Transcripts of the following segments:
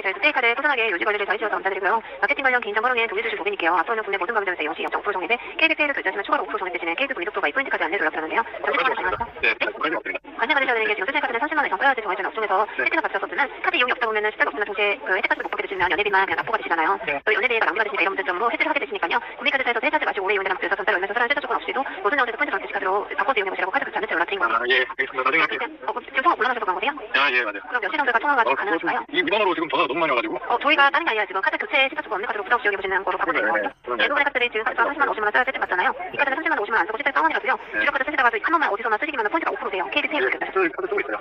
네, 저희 스테이카를 꾸준하게 유지 관리를 잘 해주셔서 감사드리고요. 마케팅 관련 개인정 활용에 동의 주실 고객님께요. 앞서는 국내 모든 가맹점에서 영시 0.5% 적립에 KB페이를 결제하시면 추가로 5% 적립되시는 KB도 고객도가 2포인트까지 안내 연락드렸는데요. 점심시간 가능하시죠? 네, 없습니다. 관심 가지셔야 되는 게 지금 수수료 카드는 30만 원 이상 써야 될 정해진 업종에서 네. 혜택을 받으셔서 쓰면 카드 이용이 없다 보면은 숫자가 없으면 동시에 그 혜택까지 못 되시면 연회비만 그냥 납부가 되시잖아요. 네. 또 연회비가 낭비가 되시니까 이런 문제점으로 해지를 하게 되시니까요. 구매카드에서 세차지 마시고 오래 이용되는 그래서 전달 얼마에서 사는 세차 조건 없이도 모든 영업에서 포인트 장치 카드로 바꿔서 이용해 보시라고 카드 결제 연락드린 거예요. 아, 예, 알겠습니다. 나중에 할게요. 어, 그럼 지금 통화 곤란하셔서 그런 거세요? 아, 예, 맞아요. 그럼 몇 시 정도가 통화가 좀 가능할까요? 이 이번으로 지금 전화가 너무 많이 와가지고. 어, 저희가 다른 게 아니라 지금 카드 교체 시차 조건 없는 카드로 부담 없이 이용해 보시는 거로 바꿔드린 네, 거예요. 대부분의 카드들이 지금 카드가 30만 원, 50만 원 써야 세트 받잖아요. 이 카드는 30만 원, 50만 원안 쓰고 다운이라도요. 네. 주력 카드 쓰시다가 한 번만 어디서나 쓰시기만 하면 포인트가 5%세요. KB 페이 예. 카드 쓰고 있어요.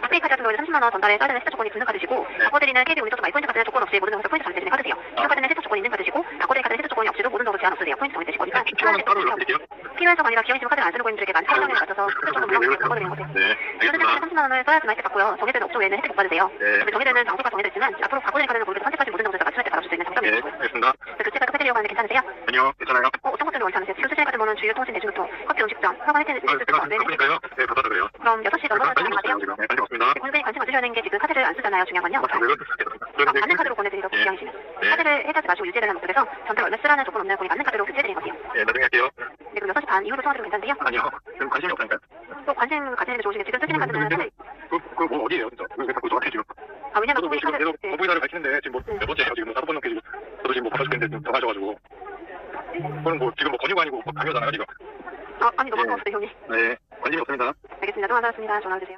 카드 같은 경우에는 30만 원 전달에 써야 되는 세차 조건이 붙는 카드시고 네. 바꿔드리는 KB 운전도 마이포인트 카드는 없이 모든 정에서 포인트 정해되는 카드세요. 카드는 세차 조건이 있는 카드시고 카드는 세차 조건이 없이도 모든 정도 제한 없으세요. 포인트 정해되실 거니까 네, 필요하면 따로 연락드릴게요. 필요해서가 아니라 기왕이시면 카드를 안 쓰는 고객님들에게 만 8만 원에 맞춰서 세차 조건 물론 바꿔 드리는 거세요. 네, 그래서 알겠습니다. 30만 원을 써야지만 혜택 받고요. 정해되는 업종 외에는 혜택 못 받으세요. 네. 정해되는 장소가 정해졌지만 앞으로 바꿔드리는 카드는 고객들 선택까지 모든 정도에서 맞춤 혜택 받아줄 수 있는 장점이 예, 있는 거예요. 알겠습니다. 교체 카드 해드리려고 하는데 괜찮으세요? 아니요, 괜찮아요. 어, 어떤 것들로 원하세요? 지금 수신 카드 번호는 주요 통신 대중교통, 커피 음식점, 화관 혜택 아, 제가 바쁘니까요. 네, 받아도 돼요. 그럼 6시 정도는 관심 없어요, 가능하세요? 지금. 네, 관심 없습니다. 고객님이 관심 가지셔야 되는 게 지금 카드를 안 쓰잖아요. 중요한 건요. 아, 맞는 카드로 예. 기왕이시면 네. 카드를 해지하지 마시고 유지해달라는 목적에서 전달 얼마 쓰라는 조건 없는 분이 맞는 카드로 교체해드리는 거세요. 예, 나중에 할게요. 네, 그럼 6시 반 이후로 통화드리면 괜찮으세요? 아니요, 지금 관심이 없다니까요. 또 관심 가지는 게 좋으신 게 지금 쓰시는 카드는 카드 그, 그, 뭐, 어디에요, 진짜? 왜, 왜 자꾸 저한테 지금? 아 왜냐면 저도 지금 계속 네. 거부의사를 밝히는데, 지금 뭐, 몇 번째예요, 지금 뭐, 다섯 번 넘게 지금. 저도 지금 뭐, 바빠 죽겠는데, 지금 전화하셔가지고. 그건 뭐, 지금 뭐, 권유가 아니고, 뭐, 강요잖아요, 지금. 아, 아니 너무 예. 고맙습니다 형님. 네, 관심이 없습니다. 알겠습니다. 통화 잘했습니다. 전화 주세요.